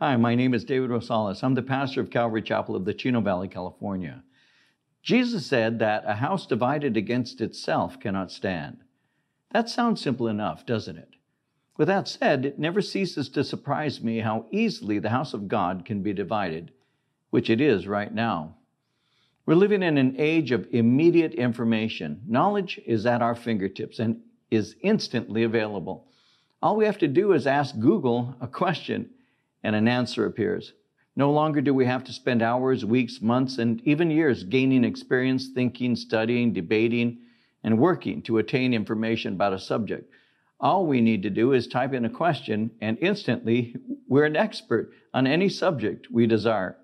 Hi, my name is David Rosales. I'm the pastor of Calvary Chapel of the Chino Valley, California. Jesus said that a house divided against itself cannot stand. That sounds simple enough, doesn't it? With that said, it never ceases to surprise me how easily the house of God can be divided, which it is right now. We're living in an age of immediate information. Knowledge is at our fingertips and is instantly available. All we have to do is ask Google a question and an answer appears. No longer do we have to spend hours, weeks, months, and even years gaining experience, thinking, studying, debating, and working to attain information about a subject. All we need to do is type in a question, and instantly we're an expert on any subject we desire.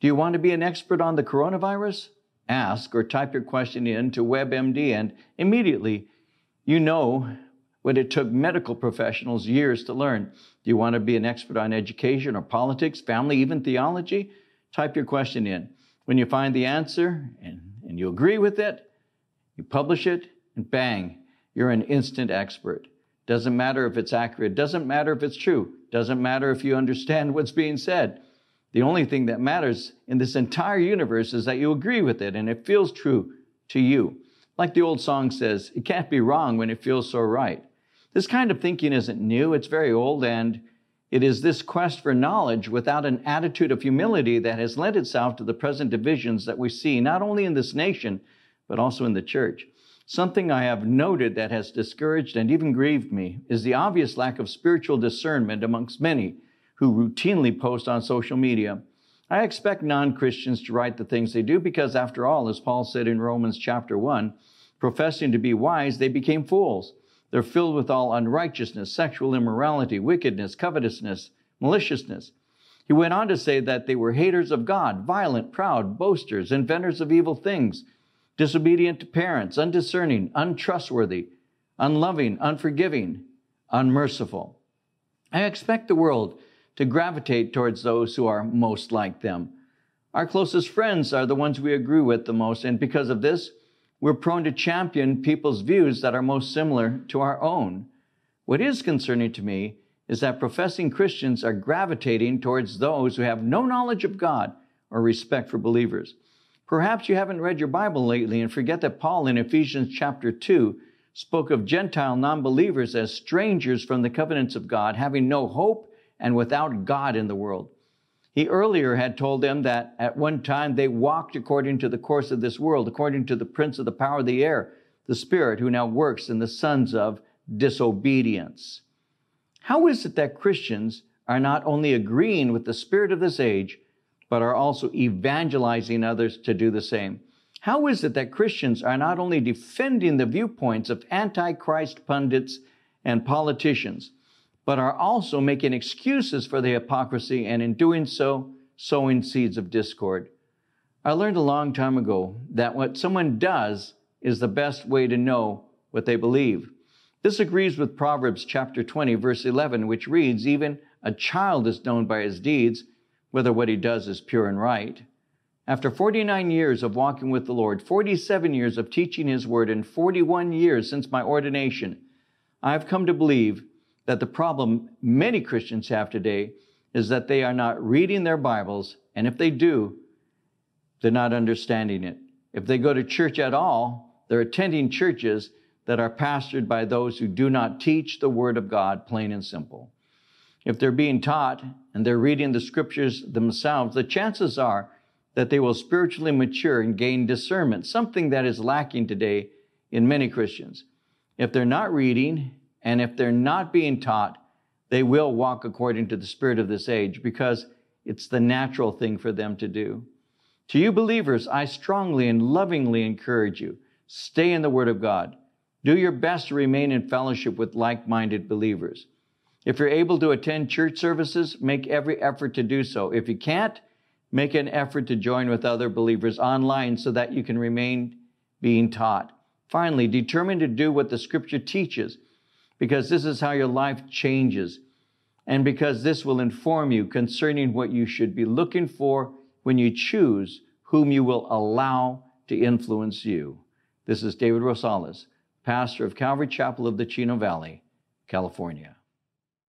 Do you want to be an expert on the coronavirus? Ask or type your question in to WebMD, and immediately you know what it took medical professionals years to learn. Do you want to be an expert on education or politics, family, even theology? Type your question in. When you find the answer and, and you agree with it, you publish it, and bang, you're an instant expert. Doesn't matter if it's accurate, doesn't matter if it's true, doesn't matter if you understand what's being said. The only thing that matters in this entire universe is that you agree with it and it feels true to you. Like the old song says, it can't be wrong when it feels so right. This kind of thinking isn't new, it's very old, and it is this quest for knowledge without an attitude of humility that has led itself to the present divisions that we see, not only in this nation, but also in the church. Something I have noted that has discouraged and even grieved me is the obvious lack of spiritual discernment amongst many who routinely post on social media. I expect non Christians to write the things they do because, after all, as Paul said in Romans chapter 1, professing to be wise, they became fools. They're filled with all unrighteousness, sexual immorality, wickedness, covetousness, maliciousness. He went on to say that they were haters of God, violent, proud, boasters, inventors of evil things, disobedient to parents, undiscerning, untrustworthy, unloving, unforgiving, unmerciful. I expect the world to gravitate towards those who are most like them. Our closest friends are the ones we agree with the most, and because of this, we're prone to champion people's views that are most similar to our own. What is concerning to me is that professing Christians are gravitating towards those who have no knowledge of God or respect for believers. Perhaps you haven't read your Bible lately and forget that Paul in Ephesians chapter 2 spoke of Gentile non believers as strangers from the covenants of God, having no hope and without God in the world. He earlier had told them that at one time they walked according to the course of this world, according to the prince of the power of the air, the spirit who now works in the sons of disobedience. How is it that Christians are not only agreeing with the spirit of this age, but are also evangelizing others to do the same? How is it that Christians are not only defending the viewpoints of antichrist pundits and politicians, but are also making excuses for the hypocrisy and in doing so, sowing seeds of discord. I learned a long time ago that what someone does is the best way to know what they believe. This agrees with Proverbs chapter 20, verse 11, which reads, Even a child is known by his deeds, whether what he does is pure and right. After 49 years of walking with the Lord, 47 years of teaching his word, and 41 years since my ordination, I have come to believe that the problem many Christians have today is that they are not reading their Bibles, and if they do, they're not understanding it. If they go to church at all, they're attending churches that are pastored by those who do not teach the Word of God, plain and simple. If they're being taught and they're reading the scriptures themselves, the chances are that they will spiritually mature and gain discernment, something that is lacking today in many Christians. If they're not reading and if they're not being taught, they will walk according to the spirit of this age because it's the natural thing for them to do. To you believers, I strongly and lovingly encourage you stay in the Word of God. Do your best to remain in fellowship with like minded believers. If you're able to attend church services, make every effort to do so. If you can't, make an effort to join with other believers online so that you can remain being taught. Finally, determine to do what the scripture teaches because this is how your life changes and because this will inform you concerning what you should be looking for when you choose whom you will allow to influence you. This is David Rosales, pastor of Calvary Chapel of the Chino Valley, California.